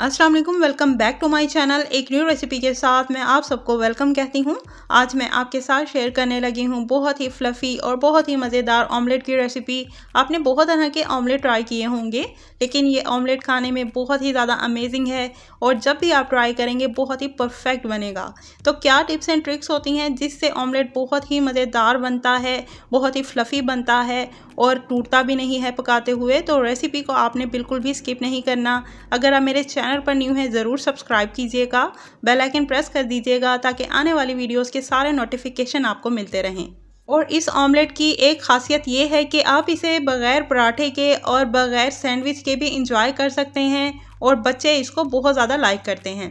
अस्सलाम वालेकुम welcome back to my channel एक न्यू रेसिपी के साथ मैं आप सबको वेलकम कहती हूँ। आज मैं आपके साथ शेयर करने लगी हूँ बहुत ही फ्लफ़ी और बहुत ही मज़ेदार ऑमलेट की रेसिपी आपने बहुत तरह के ऑमलेट ट्राई किए होंगे, लेकिन ये ऑमलेट खाने में बहुत ही ज़्यादा अमेजिंग है और जब भी आप ट्राई करेंगे, बहुत ही परफेक्ट बनेगा। तो क्या टिप्स एंड ट्रिक्स होती हैं जिससे ऑमलेट बहुत ही मज़ेदार बनता है, बहुत ही फ्लफ़ी बनता है और टूटता भी नहीं है पकाते हुए तो रेसिपी को आपने बिल्कुल भी स्किप नहीं करना। अगर आप मेरे चैनल पर न्यू हैं, ज़रूर सब्सक्राइब कीजिएगा। बेल आइकन प्रेस कर दीजिएगा ताकि आने वाली वीडियोस के सारे नोटिफिकेशन आपको मिलते रहें। और इस ऑमलेट की एक खासियत ये है कि आप इसे बग़ैर पराठे के और बग़ैर सैंडविच के भी इंजॉय कर सकते हैं और बच्चे इसको बहुत ज़्यादा लाइक करते हैं।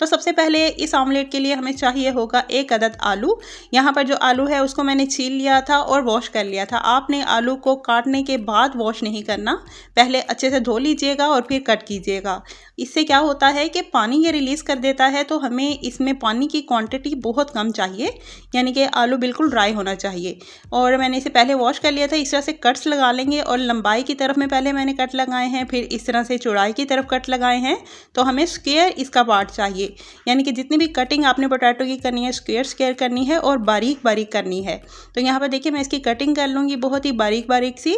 तो सबसे पहले इस ऑमलेट के लिए हमें चाहिए होगा एक अदद आलू। यहाँ पर जो आलू है, उसको मैंने छील लिया था और वॉश कर लिया था। आपने आलू को काटने के बाद वॉश नहीं करना। पहले अच्छे से धो लीजिएगा और फिर कट कीजिएगा। इससे क्या होता है कि पानी ये रिलीज़ कर देता है तो हमें इसमें पानी की क्वांटिटी बहुत कम चाहिए। यानी कि आलू बिल्कुल ड्राई होना चाहिए। और मैंने इसे पहले वॉश कर लिया था, इस तरह से कट्स लगा लेंगे और लंबाई की तरफ़ में पहले मैंने कट लगाए हैं, फिर इस तरह से चौड़ाई की तरफ़ कट लगाए हैं। तो हमें स्क्वेयर इसका पार्ट चाहिए। यानी कि जितनी भी कटिंग आपने पोटैटो की करनी है स्क्वेयर स्क्वेयर करनी है और बारीक बारीक करनी है। तो यहाँ पर देखिए, मैं इसकी कटिंग कर लूँगी बहुत ही बारीक बारीक सी।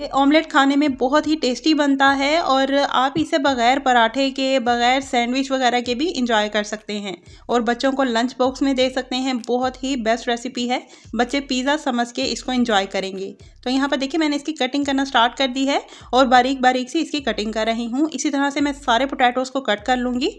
ये ऑमलेट खाने में बहुत ही टेस्टी बनता है और आप इसे बग़ैर पराठे के, बग़ैर सैंडविच वगैरह के भी इंजॉय कर सकते हैं। और बच्चों को लंच बॉक्स में दे सकते हैं, बहुत ही बेस्ट रेसिपी है। बच्चे पिज़्ज़ा समझ के इसको इंजॉय करेंगे। तो यहाँ पर देखिए, मैंने इसकी कटिंग करना स्टार्ट कर दी है और बारीक बारीक से इसकी कटिंग कर रही हूँ। इसी तरह से मैं सारे पोटैटोज़ को कट कर लूँगी।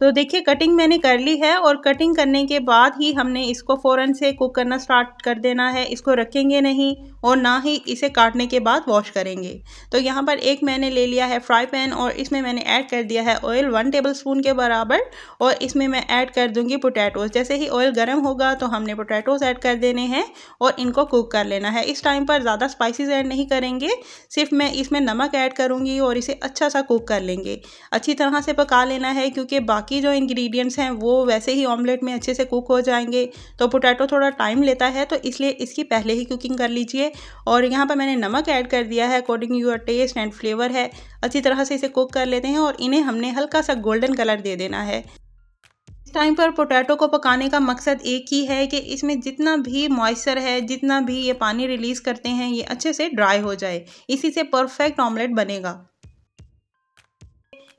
तो देखिए कटिंग मैंने कर ली है और कटिंग करने के बाद ही हमने इसको फ़ौरन से कुक करना स्टार्ट कर देना है। इसको रखेंगे नहीं और ना ही इसे काटने के बाद वॉश करेंगे। तो यहाँ पर एक मैंने ले लिया है फ्राई पैन और इसमें मैंने ऐड कर दिया है ऑयल वन टेबल स्पून के बराबर और इसमें मैं ऐड कर दूँगी पोटैटोज़ जैसे ही ऑयल गर्म होगा तो हमने पोटैटोज़ ऐड कर देने हैं और इनको कुक कर लेना है। इस टाइम पर ज़्यादा स्पाइसिस ऐड नहीं करेंगे, सिर्फ़ मैं इसमें नमक ऐड करूँगी और इसे अच्छा सा कुक कर लेंगे। अच्छी तरह से पका लेना है क्योंकि जो इंग्रेडिएंट्स हैं, वो वैसे ही ऑमलेट में अच्छे से कुक हो जाएँगे। तो पोटैटो थोड़ा टाइम लेता है तो इसलिए इसकी पहले ही कुकिंग कर लीजिए। और यहाँ पर मैंने नमक ऐड कर दिया है according your taste and flavour है। अच्छी तरह से इसे कुक कर लेते हैं और इन्हें हमने हल्का सा गोल्डन कलर दे देना है। टाइम पर पोटैटो को पकाने का मकसद एक ही है कि इसमें जितना भी मॉइस्चर है, जितना भी ये पानी रिलीज़ करते हैं, ये अच्छे से ड्राई हो जाए। इसी से परफेक्ट ऑमलेट बनेगा।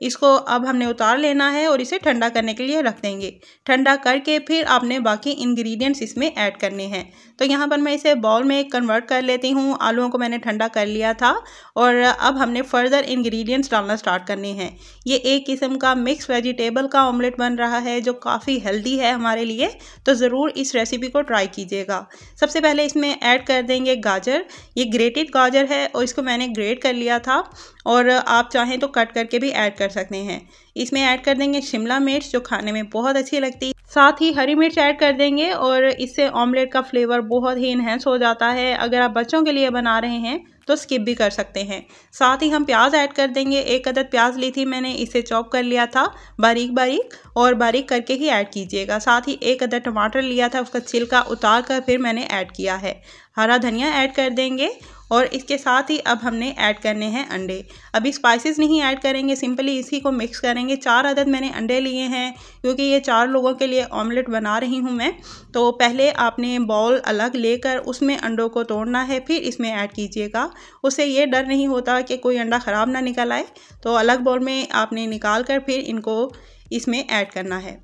इसको अब हमने उतार लेना है और इसे ठंडा करने के लिए रख देंगे। ठंडा करके फिर आपने बाकी इंग्रेडिएंट्स इसमें ऐड करने हैं। तो यहाँ पर मैं इसे बाउल में कन्वर्ट कर लेती हूँ। आलूओं को मैंने ठंडा कर लिया था और अब हमने फर्दर इंग्रेडिएंट्स डालना स्टार्ट करने हैं। ये एक किस्म का मिक्स वेजिटेबल का ऑमलेट बन रहा है जो काफ़ी हेल्दी है हमारे लिए। तो ज़रूर इस रेसिपी को ट्राई कीजिएगा। सबसे पहले इसमें ऐड कर देंगे गाजर। ये ग्रेटेड गाजर है और इसको मैंने ग्रेट कर लिया था और आप चाहें तो कट करके भी ऐड कर सकते हैं। इसमें ऐड कर देंगे शिमला मिर्च, जो खाने में बहुत अच्छी लगती है। साथ ही हरी मिर्च ऐड कर देंगे और इससे ऑमलेट का फ्लेवर बहुत ही इन्हेंस हो जाता है। अगर आप बच्चों के लिए बना रहे हैं तो स्किप भी कर सकते हैं। साथ ही हम प्याज ऐड कर देंगे। एक अदद प्याज ली थी मैंने, इसे चॉप कर लिया था बारीक बारीक और बारीक करके ही ऐड कीजिएगा। साथ ही एक अदद टमाटर लिया था, उसका छिलका उतार कर फिर मैंने ऐड किया है। हरा धनिया ऐड कर देंगे और इसके साथ ही अब हमने ऐड करने हैं अंडे। अभी स्पाइसेस नहीं ऐड करेंगे सिंपली इसी को मिक्स करेंगे। चार अदद मैंने अंडे लिए हैं, क्योंकि ये चार लोगों के लिए ऑमलेट बना रही हूँ मैं। तो पहले आपने बॉल अलग लेकर उसमें अंडों को तोड़ना है, फिर इसमें ऐड कीजिएगा। उससे ये डर नहीं होता कि कोई अंडा ख़राब ना निकल आए। तो अलग बॉल में आपने निकाल कर फिर इनको इसमें ऐड करना है।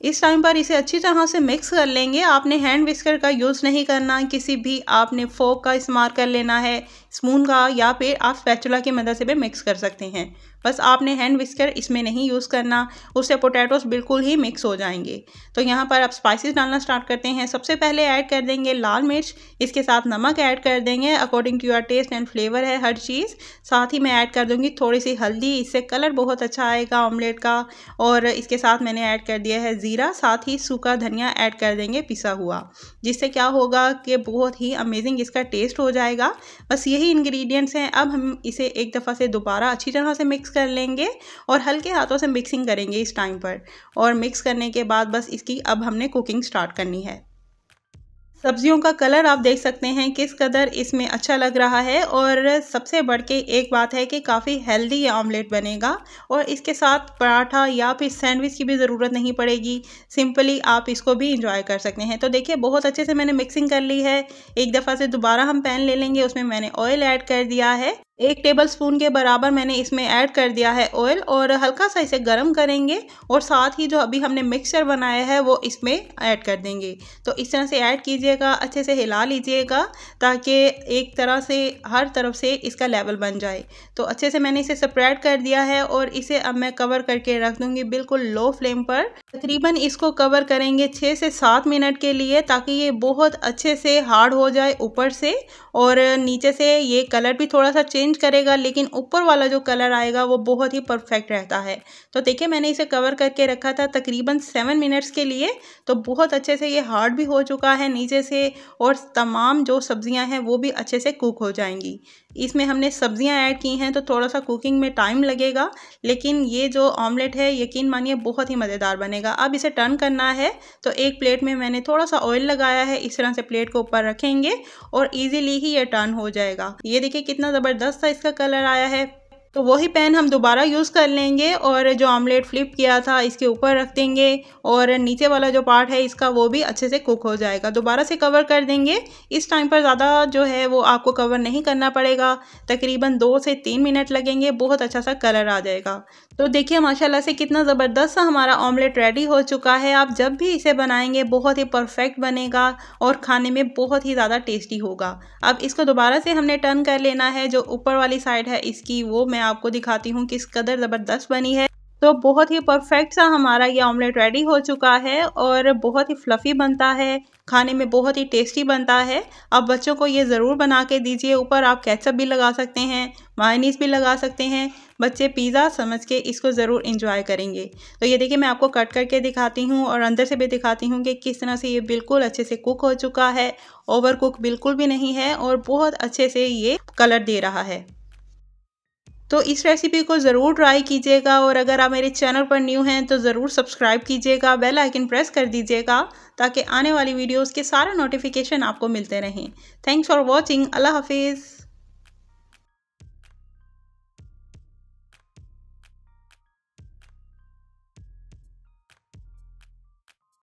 इस टाइम पर इसे अच्छी तरह से मिक्स कर लेंगे। आपने हैंड विस्कर का यूज़ नहीं करना। किसी भी आपने फोक का इस्तेमाल कर लेना है। स्पून का या फिर आप स्पैचुला की मदद से भी मिक्स कर सकते हैं। बस आपने हैंड विस्कर इसमें नहीं यूज़ करना, उससे पोटैटोस बिल्कुल ही मिक्स हो जाएँगे। तो यहाँ पर आप स्पाइसेस डालना स्टार्ट करते हैं। सबसे पहले ऐड कर देंगे लाल मिर्च, इसके साथ नमक ऐड कर देंगे according to your taste and flavour है हर चीज़। साथ ही मैं ऐड कर दूँगी थोड़ी सी हल्दी, इससे कलर बहुत अच्छा आएगा ऑमलेट का। और इसके साथ मैंने ऐड कर दिया है ज़ीरा, साथ ही सूखा धनिया ऐड कर देंगे पिसा हुआ। जिससे क्या होगा कि बहुत ही अमेजिंग इसका टेस्ट हो जाएगा। बस यही इंग्रेडिएंट्स हैं, अब हम इसे एक दफ़ा से दोबारा अच्छी तरह से मिक्स कर लेंगे और हल्के हाथों से मिक्सिंग करेंगे इस टाइम पर। और मिक्स करने के बाद बस इसकी अब हमने कुकिंग स्टार्ट करनी है। सब्जियों का कलर आप देख सकते हैं किस कदर इसमें अच्छा लग रहा है और सबसे बढ़ के एक बात है कि काफ़ी हेल्दी ये ऑमलेट बनेगा और इसके साथ पराठा या फिर सैंडविच की भी ज़रूरत नहीं पड़ेगी। सिंपली आप इसको भी इंजॉय कर सकते हैं। तो देखिए, बहुत अच्छे से मैंने मिक्सिंग कर ली है। एक दफ़ा से दोबारा हम पैन ले लेंगे, उसमें मैंने ऑयल ऐड कर दिया है। एक टेबल स्पून के बराबर मैंने इसमें ऐड कर दिया है ऑयल और हल्का सा इसे गर्म करेंगे और साथ ही जो अभी हमने मिक्सचर बनाया है वो इसमें ऐड कर देंगे। तो इस तरह से ऐड कीजिएगा, अच्छे से हिला लीजिएगा ताकि एक तरह से, हर तरफ़ से इसका लेवल बन जाए। तो अच्छे से मैंने इसे स्प्रेड कर दिया है और इसे अब मैं कवर करके रख दूँगी बिल्कुल लो फ्लेम पर। तकरीबन इसको कवर करेंगे छः से सात मिनट के लिए ताकि ये बहुत अच्छे से हार्ड हो जाए ऊपर से और नीचे से ये कलर भी थोड़ा सा चेंज करेगा, लेकिन ऊपर वाला जो कलर आएगा वो बहुत ही परफेक्ट रहता है। तो देखिए मैंने इसे कवर करके रखा था तकरीबन सेवन मिनट्स के लिए तो बहुत अच्छे से ये हार्ड भी हो चुका है नीचे से और तमाम जो सब्ज़ियाँ हैं वो भी अच्छे से कुक हो जाएँगी। इसमें हमने सब्ज़ियाँ ऐड की हैं तो थोड़ा सा कुकिंग में टाइम लगेगा, लेकिन ये जो ऑमलेट है यकीन मानिए बहुत ही मज़ेदार बनेगा। अब इसे टर्न करना है तो एक प्लेट में मैंने थोड़ा सा ऑयल लगाया है, इस तरह से प्लेट को ऊपर रखेंगे और ईजीली ही ये टर्न हो जाएगा। ये देखिए कितना ज़बरदस्त सा इसका कलर आया है। तो वही पैन हम दोबारा यूज़ कर लेंगे और जो ऑमलेट फ्लिप किया था, इसके ऊपर रख देंगे और नीचे वाला जो पार्ट है इसका, वो भी अच्छे से कुक हो जाएगा। दोबारा से कवर कर देंगे। इस टाइम पर ज़्यादा जो है, वो आपको कवर नहीं करना पड़ेगा। तकरीबन दो से तीन मिनट लगेंगे, बहुत अच्छा सा कलर आ जाएगा। तो देखिए, माशाल्लाह से कितना ज़बरदस्त सा हमारा ऑमलेट रेडी हो चुका है। आप जब भी इसे बनाएँगे, बहुत ही परफेक्ट बनेगा और खाने में बहुत ही ज़्यादा टेस्टी होगा। अब इसको दोबारा से हमने टर्न कर लेना है, जो ऊपर वाली साइड है, इसकी वो मैं आपको दिखाती हूँ किस कदर ज़बरदस्त बनी है। तो बहुत ही परफेक्ट सा हमारा ये ऑमलेट रेडी हो चुका है और बहुत ही फ्लफ़ी बनता है, खाने में बहुत ही टेस्टी बनता है। आप बच्चों को ये ज़रूर बना के दीजिए, ऊपर आप कैचअप भी लगा सकते हैं मायनीस भी लगा सकते हैं। बच्चे पिज़्ज़ा समझ के इसको ज़रूर इंजॉय करेंगे। तो ये देखिए मैं आपको कट करके दिखाती हूँ और अंदर से भी दिखाती हूँ कि किस तरह से ये बिल्कुल अच्छे से कुक हो चुका है। ओवर कुक बिल्कुल भी नहीं है और बहुत अच्छे से ये कलर दे रहा है। तो इस रेसिपी को ज़रूर ट्राई कीजिएगा और अगर आप मेरे चैनल पर न्यू हैं तो ज़रूर सब्सक्राइब कीजिएगा बेल आइकन प्रेस कर दीजिएगा, ताकि आने वाली वीडियोस के सारे नोटिफिकेशन आपको मिलते रहें। थैंक्स फॉर वॉचिंग अल्लाह हाफिज़